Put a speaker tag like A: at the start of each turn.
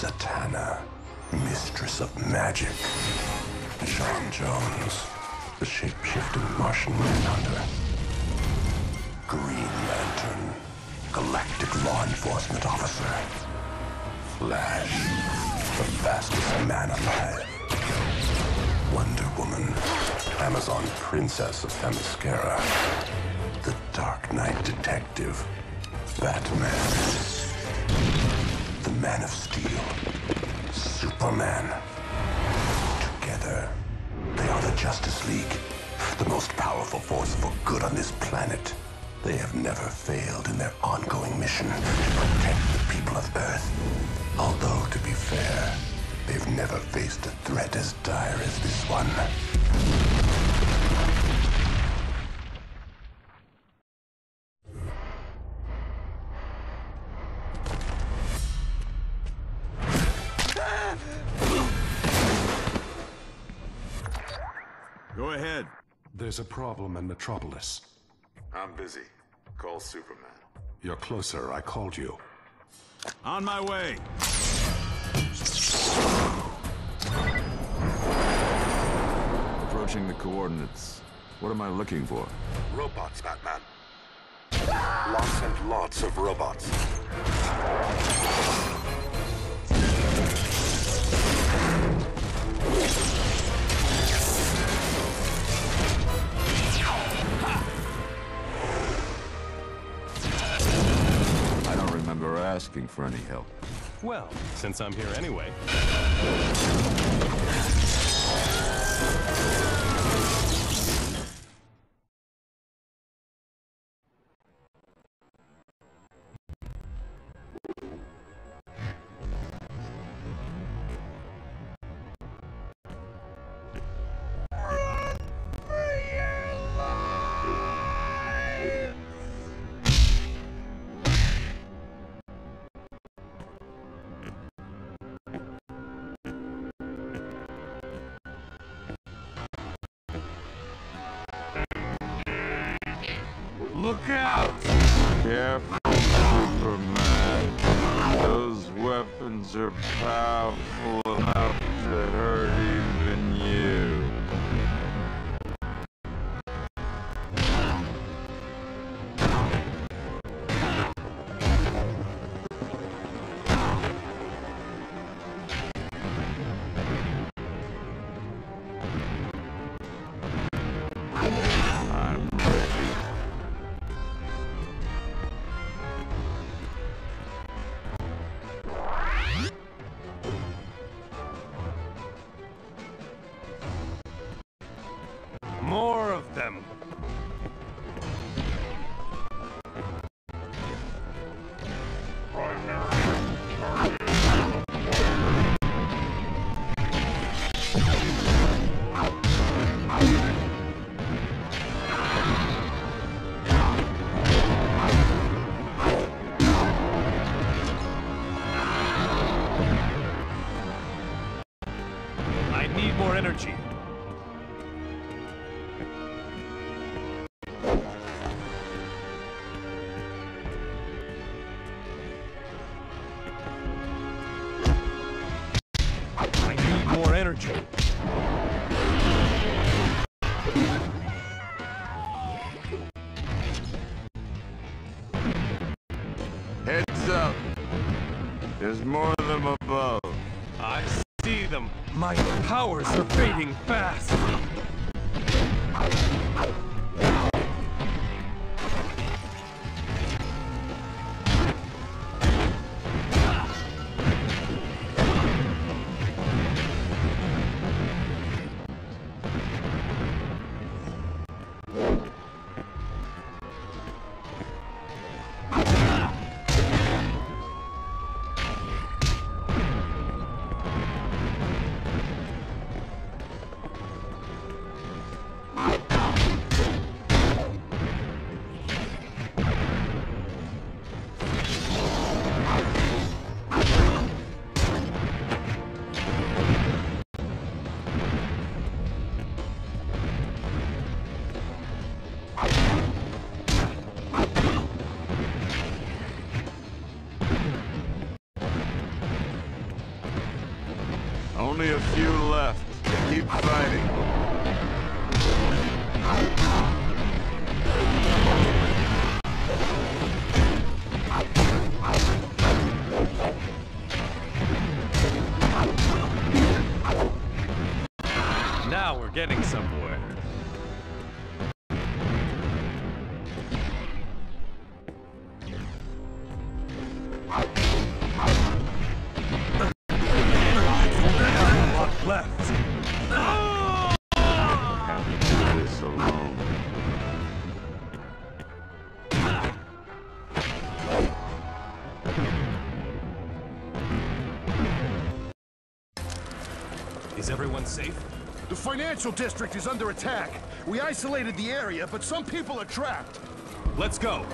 A: Zatanna, mistress of magic. J'onn J'onzz, the shape-shifting Martian manhunter. Green Lantern, galactic law enforcement officer. Flash, the fastest man alive. Wonder Woman, Amazon princess of Themyscira. The Dark Knight detective, Batman. Man of Steel, Superman. Together, they are the Justice League, the most powerful force for good on this planet. They have never failed in their ongoing mission to protect the people of Earth. Although, to be fair, they've never faced a threat as dire as this one.
B: Go ahead.
C: There's a problem in Metropolis.
B: I'm busy. Call Superman.
C: You're closer. I called you.
B: On my way. Approaching the coordinates. What am I looking for?
A: Robots, Batman. Lots and lots of robots.
B: Asking for any help.
D: Well, since I'm here anyway.
E: Look out! Careful, Superman. Those weapons are powerful enough to hurt even you.
D: Need more energy. I need more energy.
E: Heads up. There's more of them above.
D: I them. My powers are fading fast.
E: Only a few left. Keep fighting.
D: Now we're getting somewhere. Left.
E: Have to do this alone.
D: Is everyone safe?
F: The financial district is under attack. We isolated the area, but some people are trapped.
D: Let's go.